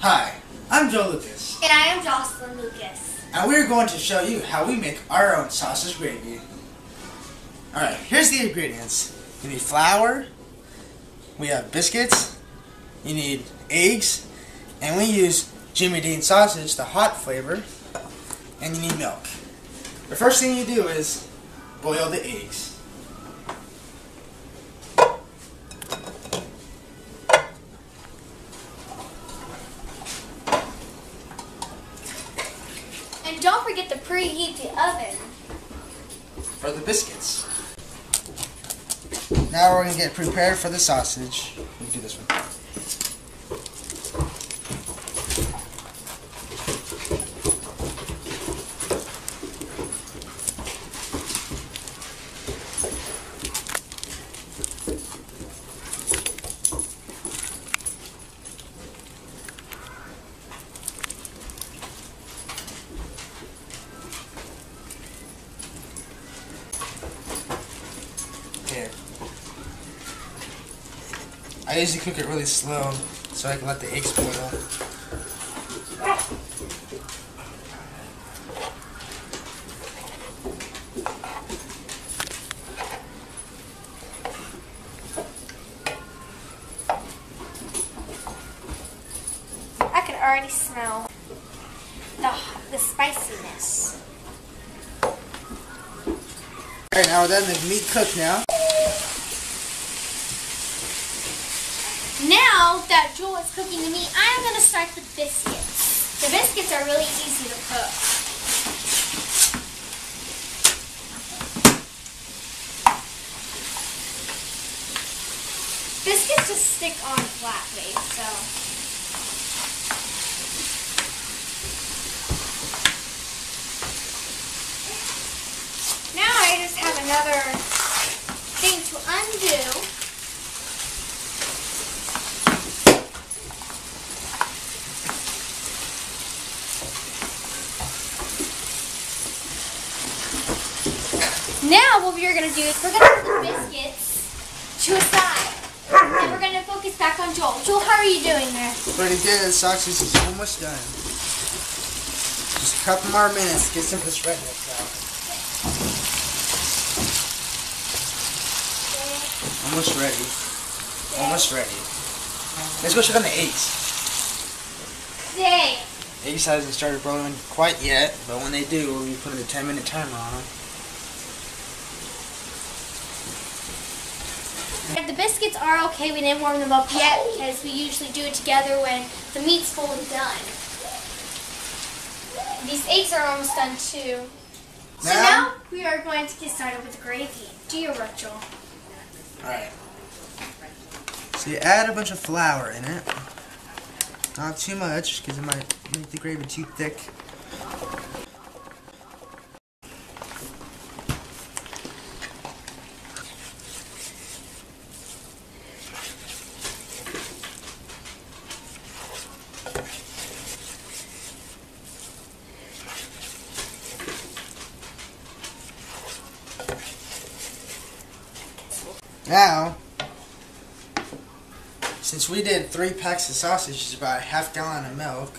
Hi, I'm Joe Lucas, And I am Jocelyn Lucas. and we're going to show you how we make our own sausage gravy. Alright, here's the ingredients. You need flour, we have biscuits, you need eggs, and we use Jimmy Dean sausage, the hot flavor, and you need milk. The first thing you do is boil the eggs. And don't forget to preheat the oven. for the biscuits. Now we're gonna get prepared for the sausage. Let me do this one. I usually cook it really slow so I can let the eggs boil. I can already smell the, the spiciness. Alright, now then the meat cooked now. Now that Joel is cooking the meat, I am going to start the biscuits. The biscuits are really easy to cook. Biscuits just stick on flat base, so. Now I just have another thing to undo. Now what we're gonna do is we're gonna put the biscuits to a side. And we're gonna focus back on Joel. Joel, how are you doing there? Pretty good, the sausage is almost done. Just a couple more minutes, get some of this out. Almost ready. Almost ready. Let's go check on the eggs. Say, Eggs hasn't started boiling quite yet, but when they do, we'll be putting a 10 minute timer on them. The biscuits are okay. We didn't warm them up yet because we usually do it together when the meat's fully done. These eggs are almost done too. So Now? now we are going to get started with the gravy. Do your work, Joel. Alright. So you add a bunch of flour in it. Not too much, because it might make the gravy too thick. Now, since we did three packs of sausage, it's about a half gallon of milk.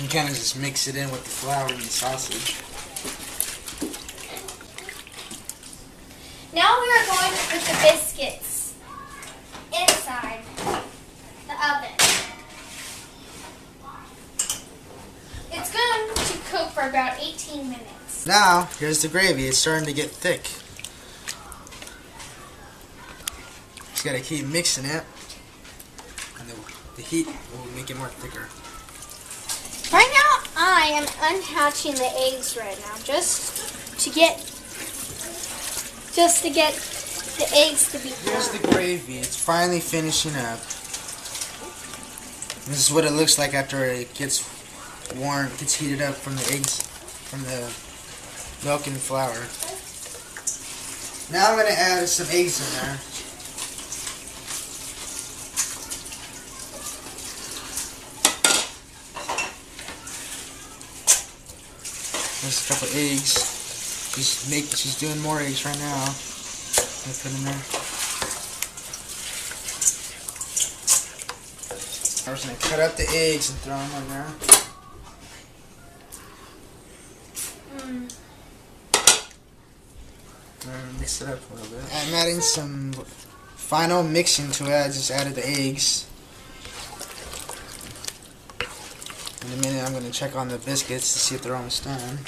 You kind of just mix it in with the flour and the sausage. Now we are going to put the biscuits inside the oven. It's going to cook for about 18 minutes. Now, here's the gravy. It's starting to get thick. Just gotta keep mixing it. And the, the heat will make it more thicker. Right now, I am unhatching the eggs right now, just to get, just to get the eggs to be. Here's the gravy. It's finally finishing up. This is what it looks like after it gets warm, gets heated up from the eggs, from the milk and flour. Now I'm going to add some eggs in there. There's a couple eggs. She's make she's doing more eggs right now. I put in there. I was gonna cut up the eggs and throw them in there. Mm. Mix it up a little bit. I'm adding some final mixing to it. I just added the eggs. In a minute, I'm gonna check on the biscuits to see if they're almost done.